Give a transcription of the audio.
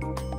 Bye.